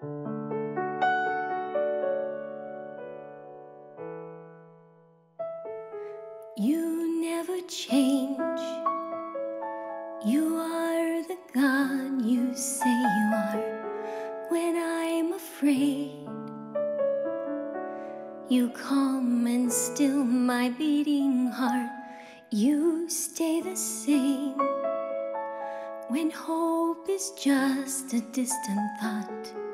You never change. You are the God you say you are when I'm afraid. You calm and still my beating heart. You stay the same when hope is just a distant thought.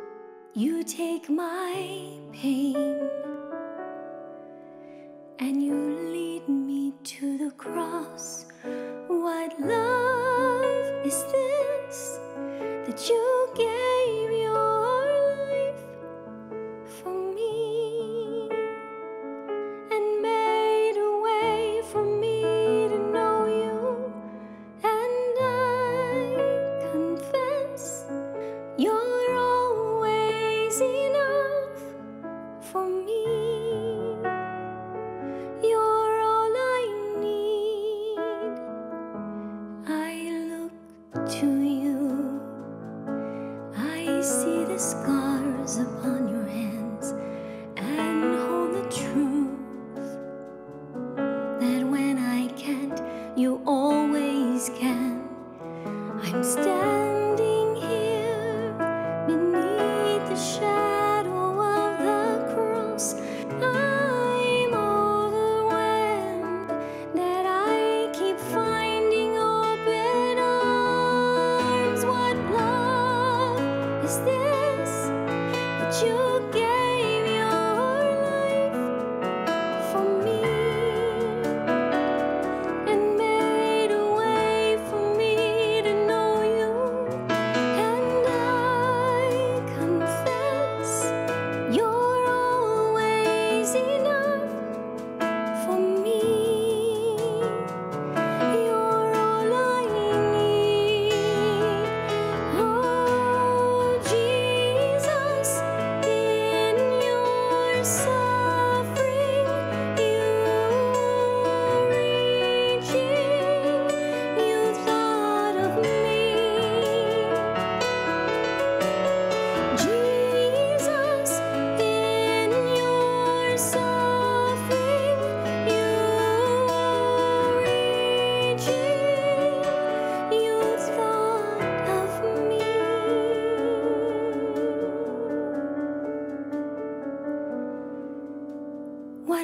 You take my pain and you lead me to the cross. What love is this that you gave your life for me and made a way for me to know you? And I confess you're you always can. I'm standing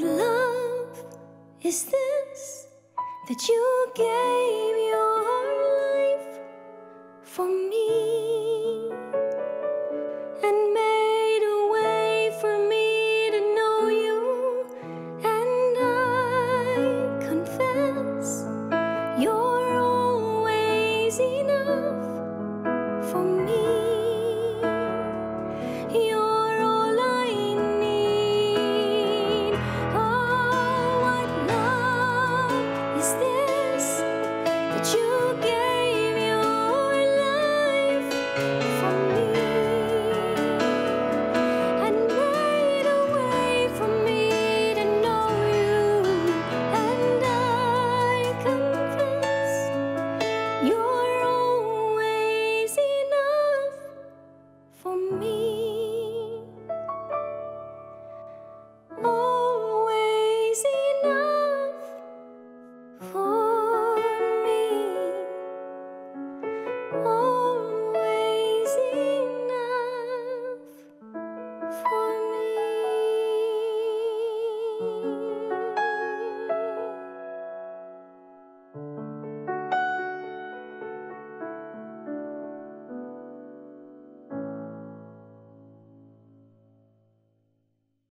love is this that you gave me?